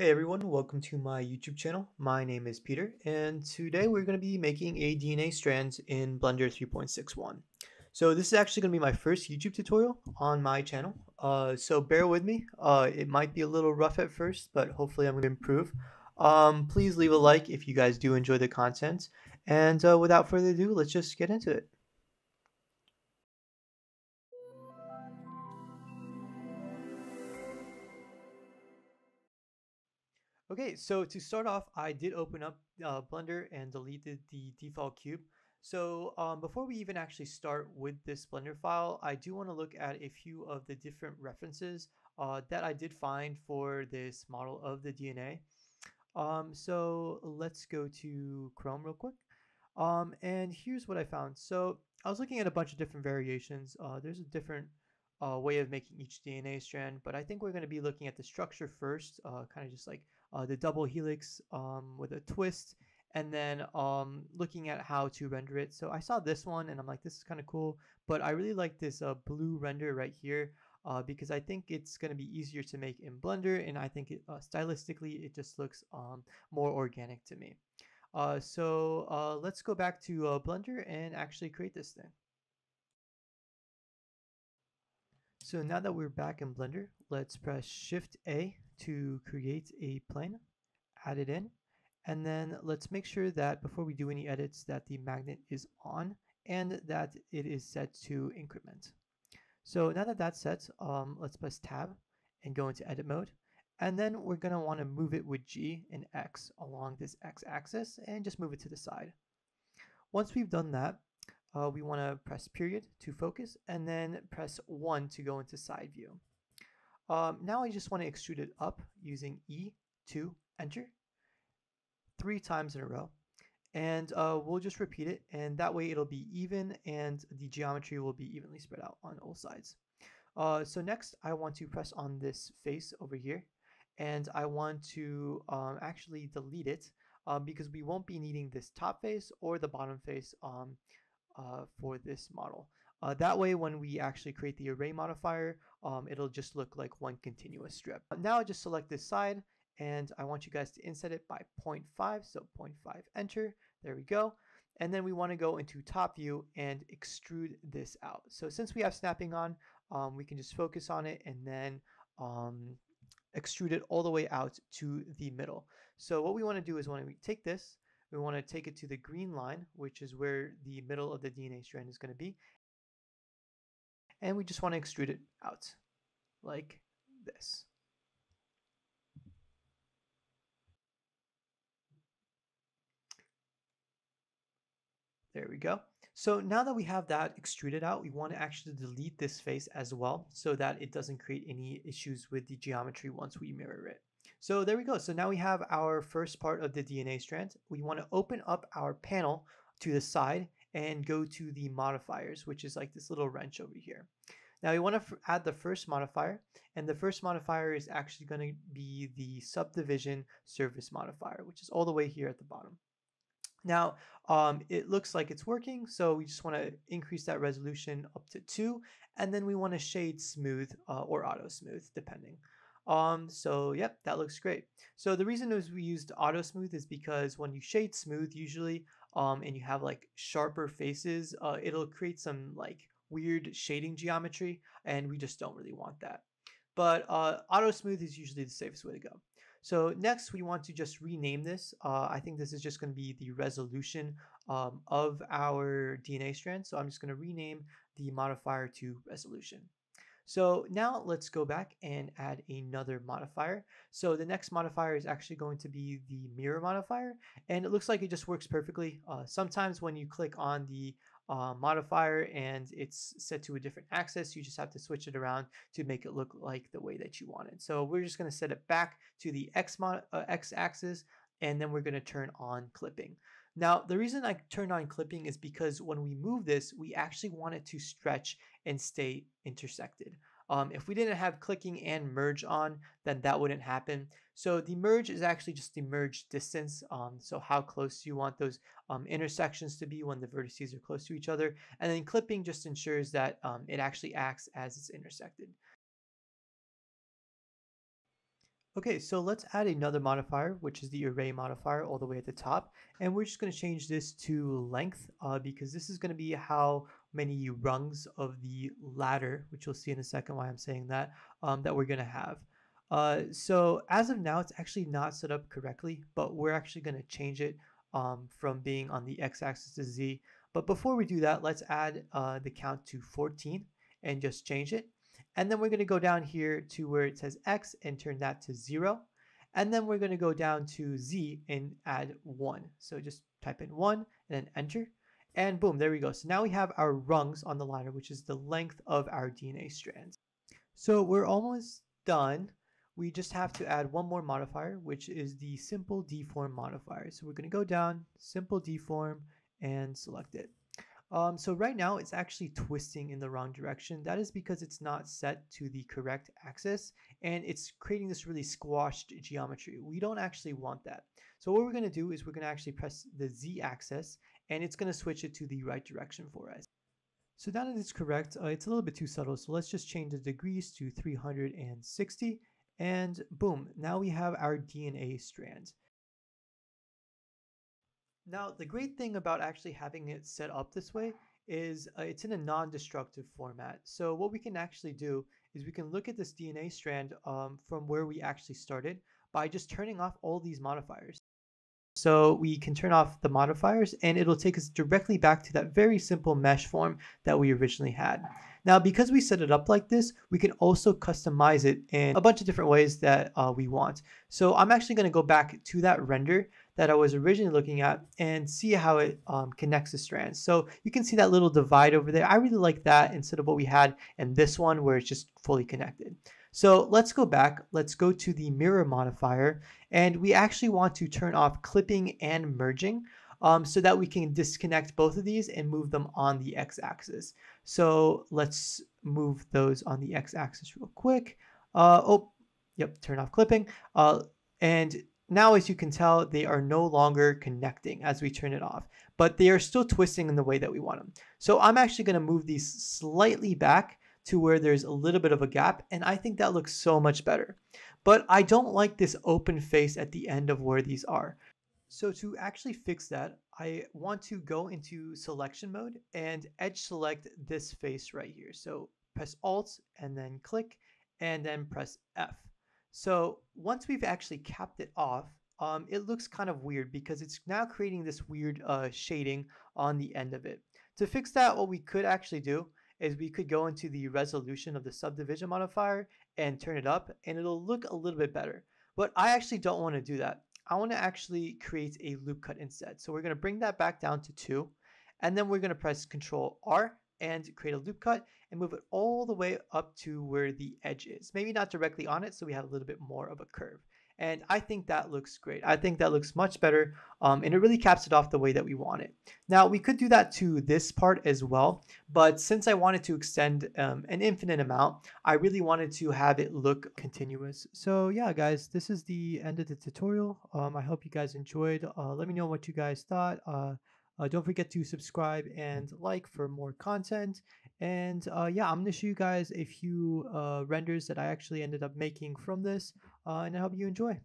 Hey everyone, welcome to my YouTube channel. My name is Peter and today we're going to be making a DNA strand in Blender 3.61. So this is actually going to be my first YouTube tutorial on my channel, uh, so bear with me. Uh, it might be a little rough at first, but hopefully I'm going to improve. Um, please leave a like if you guys do enjoy the content, and uh, without further ado, let's just get into it. Okay, so to start off, I did open up uh, Blender and deleted the default cube. So um, before we even actually start with this Blender file, I do want to look at a few of the different references uh, that I did find for this model of the DNA. Um, so let's go to Chrome real quick. Um, and here's what I found. So I was looking at a bunch of different variations. Uh, there's a different uh, way of making each DNA strand, but I think we're going to be looking at the structure first, uh, kind of just like uh, the double helix um, with a twist, and then um, looking at how to render it. So I saw this one and I'm like, this is kind of cool, but I really like this uh, blue render right here uh, because I think it's going to be easier to make in Blender and I think it, uh, stylistically it just looks um, more organic to me. Uh, so uh, let's go back to uh, Blender and actually create this thing. So now that we're back in Blender, let's press Shift A to create a plane, add it in, and then let's make sure that before we do any edits that the magnet is on and that it is set to increment. So now that that's set, um, let's press tab and go into edit mode. And then we're want to move it with G and X along this X axis and just move it to the side. Once we've done that, uh, we want to press period to focus and then press 1 to go into side view. Um, now I just want to extrude it up using E to enter three times in a row. And uh, we'll just repeat it and that way it'll be even and the geometry will be evenly spread out on all sides. Uh, so next I want to press on this face over here and I want to um, actually delete it uh, because we won't be needing this top face or the bottom face um, uh, for this model. Uh, that way, when we actually create the array modifier, um, it'll just look like one continuous strip. Now I just select this side and I want you guys to inset it by 0.5. So 0.5 enter, there we go. And then we want to go into top view and extrude this out. So since we have snapping on, um, we can just focus on it and then um, extrude it all the way out to the middle. So what we want to do is when we take this, we want to take it to the green line, which is where the middle of the DNA strand is going to be. And we just want to extrude it out like this. There we go. So now that we have that extruded out, we want to actually delete this face as well so that it doesn't create any issues with the geometry once we mirror it. So there we go. So now we have our first part of the DNA strand. We want to open up our panel to the side and go to the modifiers, which is like this little wrench over here. Now we want to add the first modifier, and the first modifier is actually going to be the subdivision surface modifier, which is all the way here at the bottom. Now, um, it looks like it's working, so we just want to increase that resolution up to 2, and then we want to shade smooth uh, or auto smooth, depending. Um, so yep, that looks great. So the reason is we used auto smooth is because when you shade smooth usually, um, and you have like sharper faces, uh, it'll create some like weird shading geometry, and we just don't really want that. But uh, auto smooth is usually the safest way to go. So next we want to just rename this. Uh, I think this is just going to be the resolution um, of our DNA strand. So I'm just going to rename the modifier to resolution. So now let's go back and add another modifier. So the next modifier is actually going to be the mirror modifier. And it looks like it just works perfectly. Uh, sometimes when you click on the uh, modifier and it's set to a different axis, you just have to switch it around to make it look like the way that you want it. So we're just going to set it back to the X, uh, X axis and then we're going to turn on clipping. Now, the reason I turned on clipping is because when we move this, we actually want it to stretch and stay intersected. Um, if we didn't have clipping and merge on, then that wouldn't happen. So the merge is actually just the merge distance. Um, so how close you want those um, intersections to be when the vertices are close to each other. And then clipping just ensures that um, it actually acts as it's intersected. Okay, so let's add another modifier, which is the array modifier all the way at the top. And we're just going to change this to length uh, because this is going to be how many rungs of the ladder, which you'll see in a second why I'm saying that, um, that we're going to have. Uh, so as of now, it's actually not set up correctly, but we're actually going to change it um, from being on the x-axis to z. But before we do that, let's add uh, the count to 14 and just change it. And then we're going to go down here to where it says X and turn that to 0. And then we're going to go down to Z and add 1. So just type in 1 and then enter. And boom, there we go. So now we have our rungs on the ladder, which is the length of our DNA strands. So we're almost done. We just have to add one more modifier, which is the simple deform modifier. So we're going to go down, simple deform, and select it. Um, so right now it's actually twisting in the wrong direction. That is because it's not set to the correct axis and it's creating this really squashed geometry. We don't actually want that. So what we're going to do is we're going to actually press the Z axis and it's going to switch it to the right direction for us. So now that it's correct, uh, it's a little bit too subtle. So let's just change the degrees to 360 and boom, now we have our DNA strands. Now, the great thing about actually having it set up this way is uh, it's in a non-destructive format. So what we can actually do is we can look at this DNA strand um, from where we actually started by just turning off all these modifiers. So we can turn off the modifiers and it'll take us directly back to that very simple mesh form that we originally had. Now, because we set it up like this, we can also customize it in a bunch of different ways that uh, we want. So I'm actually going to go back to that render that I was originally looking at and see how it um, connects the strands. So you can see that little divide over there. I really like that instead of what we had in this one where it's just fully connected. So let's go back. Let's go to the mirror modifier and we actually want to turn off clipping and merging um, so that we can disconnect both of these and move them on the x-axis. So let's move those on the x-axis real quick. Uh, oh, yep, turn off clipping. Uh, and now, as you can tell, they are no longer connecting as we turn it off, but they are still twisting in the way that we want them. So I'm actually going to move these slightly back to where there's a little bit of a gap, and I think that looks so much better. But I don't like this open face at the end of where these are. So to actually fix that, I want to go into selection mode and edge select this face right here. So press Alt and then click and then press F. So once we've actually capped it off, um, it looks kind of weird because it's now creating this weird uh, shading on the end of it. To fix that, what we could actually do is we could go into the resolution of the subdivision modifier and turn it up and it'll look a little bit better. But I actually don't want to do that. I want to actually create a loop cut instead. So we're going to bring that back down to 2 and then we're going to press Control R and create a loop cut and move it all the way up to where the edge is. Maybe not directly on it so we have a little bit more of a curve. And I think that looks great. I think that looks much better um, and it really caps it off the way that we want it. Now we could do that to this part as well, but since I wanted to extend um, an infinite amount, I really wanted to have it look continuous. So yeah, guys, this is the end of the tutorial. Um, I hope you guys enjoyed. Uh, let me know what you guys thought. Uh, uh, don't forget to subscribe and like for more content. And uh, yeah, I'm to show you guys a few uh, renders that I actually ended up making from this, uh, and I hope you enjoy.